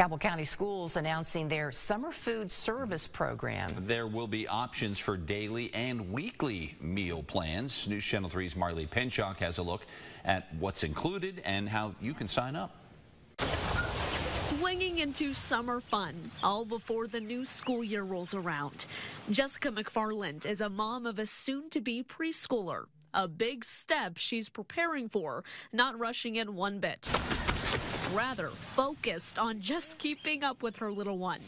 Cabell County Schools announcing their summer food service program. There will be options for daily and weekly meal plans. News Channel 3's Marley Pinchuk has a look at what's included and how you can sign up. Swinging into summer fun, all before the new school year rolls around. Jessica McFarland is a mom of a soon to be preschooler. A big step she's preparing for, not rushing in one bit rather focused on just keeping up with her little one.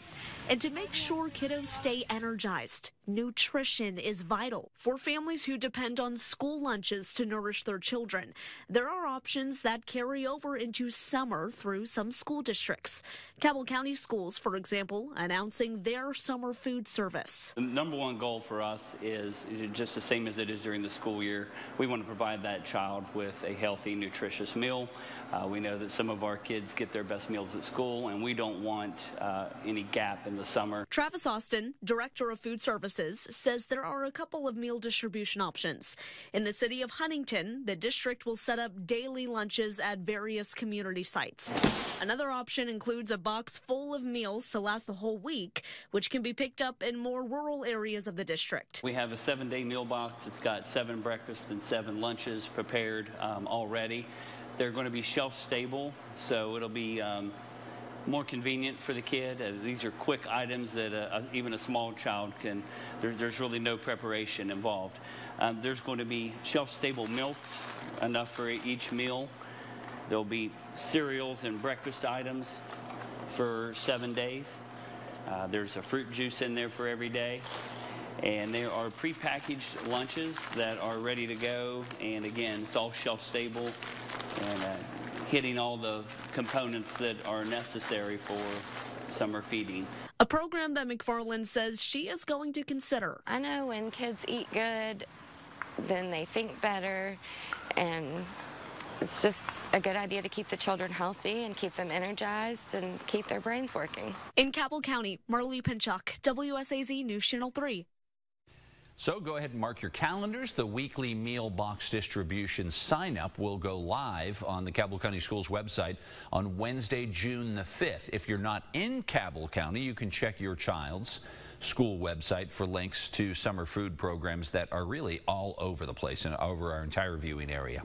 And to make sure kiddos stay energized, nutrition is vital for families who depend on school lunches to nourish their children. There are options that carry over into summer through some school districts. Cabell County Schools, for example, announcing their summer food service. The number one goal for us is just the same as it is during the school year. We want to provide that child with a healthy, nutritious meal. Uh, we know that some of our kids get their best meals at school, and we don't want uh, any gap in the summer. Travis Austin, Director of Food Services, says there are a couple of meal distribution options. In the city of Huntington, the district will set up daily lunches at various community sites. Another option includes a box full of meals to last the whole week, which can be picked up in more rural areas of the district. We have a seven day meal box. It's got seven breakfasts and seven lunches prepared um, already. They're going to be shelf stable, so it'll be um, more convenient for the kid. Uh, these are quick items that uh, even a small child can, there, there's really no preparation involved. Um, there's going to be shelf stable milks, enough for each meal. There'll be cereals and breakfast items for seven days. Uh, there's a fruit juice in there for every day. And there are prepackaged lunches that are ready to go. And again, it's all shelf stable and uh, hitting all the components that are necessary for summer feeding. A program that McFarland says she is going to consider. I know when kids eat good, then they think better, and it's just a good idea to keep the children healthy and keep them energized and keep their brains working. In Cabell County, Marley Pinchuk, WSAZ News Channel 3. So go ahead and mark your calendars. The weekly meal box distribution sign up will go live on the Cabell County Schools website on Wednesday, June the 5th. If you're not in Cabell County, you can check your child's school website for links to summer food programs that are really all over the place and over our entire viewing area.